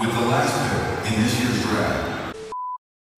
With the last pick in this year's draft.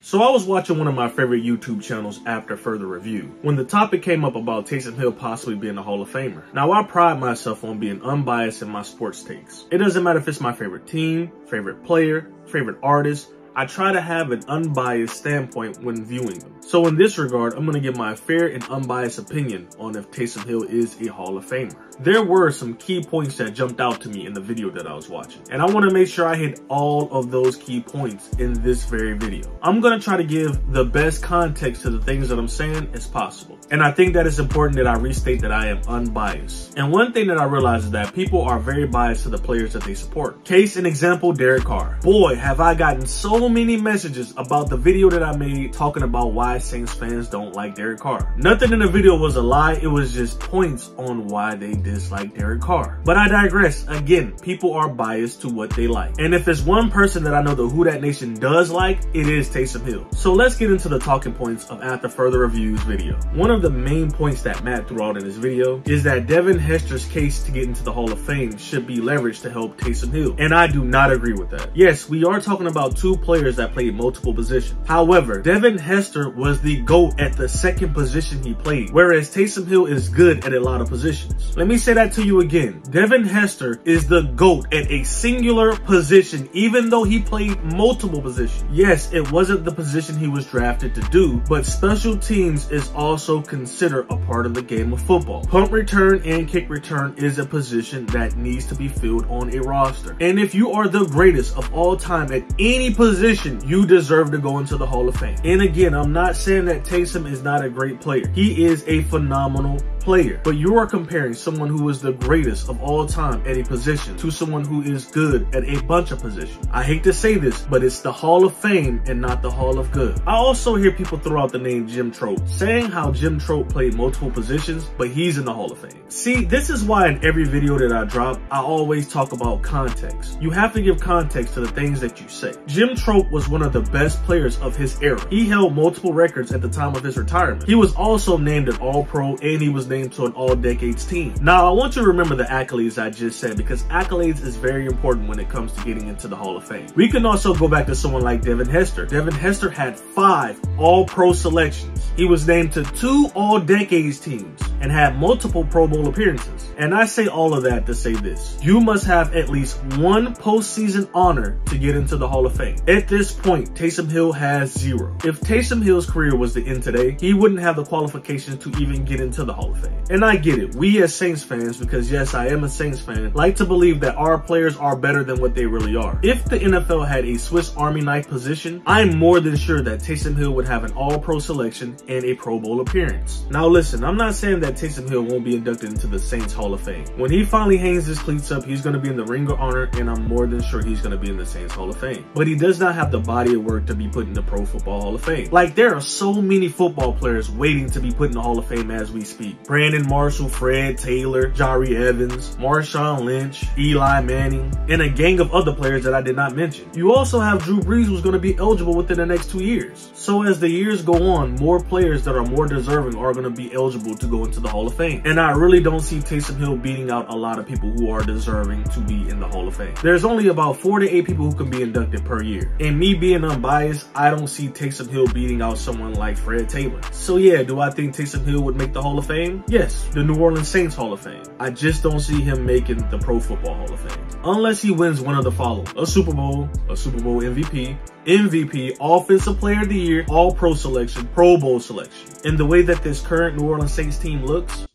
So I was watching one of my favorite YouTube channels after further review when the topic came up about Taysom Hill possibly being a Hall of Famer. Now I pride myself on being unbiased in my sports takes. It doesn't matter if it's my favorite team, favorite player, favorite artist, I try to have an unbiased standpoint when viewing them. So in this regard, I'm going to give my fair and unbiased opinion on if Taysom Hill is a Hall of Famer. There were some key points that jumped out to me in the video that I was watching. And I want to make sure I hit all of those key points in this very video. I'm going to try to give the best context to the things that I'm saying as possible. And I think that it's important that I restate that I am unbiased. And one thing that I realize is that people are very biased to the players that they support. Case in example, Derek Carr. Boy, have I gotten so many messages about the video that I made talking about why Saints fans don't like Derek Carr. Nothing in the video was a lie. It was just points on why they dislike Derek Carr. But I digress. Again, people are biased to what they like. And if it's one person that I know the Who Dat Nation does like, it is Taysom Hill. So let's get into the talking points of After Further Reviews video. One of the main points that Matt threw out in his video is that Devin Hester's case to get into the Hall of Fame should be leveraged to help Taysom Hill. And I do not agree with that. Yes, we are talking about two players that played multiple positions. However, Devin Hester was the GOAT at the second position he played, whereas Taysom Hill is good at a lot of positions. Let me say that to you again. Devin Hester is the GOAT at a singular position, even though he played multiple positions. Yes, it wasn't the position he was drafted to do, but special teams is also considered a part of the game of football. Punt return and kick return is a position that needs to be filled on a roster. And if you are the greatest of all time at any position, you deserve to go into the Hall of Fame. And again, I'm not saying that Taysom is not a great player. He is a phenomenal player, but you are comparing someone who is the greatest of all time at a position to someone who is good at a bunch of positions. I hate to say this, but it's the Hall of Fame and not the Hall of Good. I also hear people throw out the name Jim Thorpe, saying how Jim Thorpe played multiple positions, but he's in the Hall of Fame. See, this is why in every video that I drop, I always talk about context. You have to give context to the things that you say. Jim Thorpe was one of the best players of his era. He held multiple records at the time of his retirement. He was also named an All-Pro and he was named to an All-Decades team. Now, I want you to remember the accolades I just said because accolades is very important when it comes to getting into the Hall of Fame. We can also go back to someone like Devin Hester. Devin Hester had five All-Pro selections. He was named to two All-Decades teams and had multiple Pro Bowl appearances. And I say all of that to say this. You must have at least one postseason honor to get into the Hall of Fame. At this point, Taysom Hill has zero. If Taysom Hill's career was to end today, he wouldn't have the qualifications to even get into the Hall of Fame. And I get it. We as Saints fans, because yes, I am a Saints fan, like to believe that our players are better than what they really are. If the NFL had a Swiss Army knife position, I'm more than sure that Taysom Hill would have an all-pro selection and a Pro Bowl appearance. Now listen, I'm not saying that Taysom Hill won't be inducted into the Saints Hall of Fame. When he finally hangs his cleats up, he's going to be in the Ring of Honor, and I'm more than sure he's going to be in the Saints Hall of Fame. But he does not have the body of work to be put in the Pro Football Hall of Fame. Like, there are so many football players waiting to be put in the Hall of Fame as we speak. Brandon Marshall, Fred Taylor, Jahri Evans, Marshawn Lynch, Eli Manning, and a gang of other players that I did not mention. You also have Drew Brees who's going to be eligible within the next two years. So as the years go on, more players that are more deserving are going to be eligible to go into the Hall of Fame. And I really don't see Taysom Hill beating out a lot of people who are deserving to be in the Hall of Fame. There's only about four to eight people who can be inducted per year. And me being unbiased, I don't see Taysom Hill beating out someone like Fred Taylor. So yeah, do I think Taysom Hill would make the Hall of Fame? Yes, the New Orleans Saints Hall of Fame. I just don't see him making the Pro Football Hall of Fame. Unless he wins one of the following. A Super Bowl, a Super Bowl MVP, MVP, Offensive Player of the Year, All-Pro selection, Pro Bowl selection. And the way that this current New Orleans Saints team looks,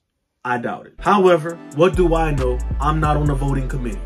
I doubt it. However, what do I know? I'm not on the voting committee.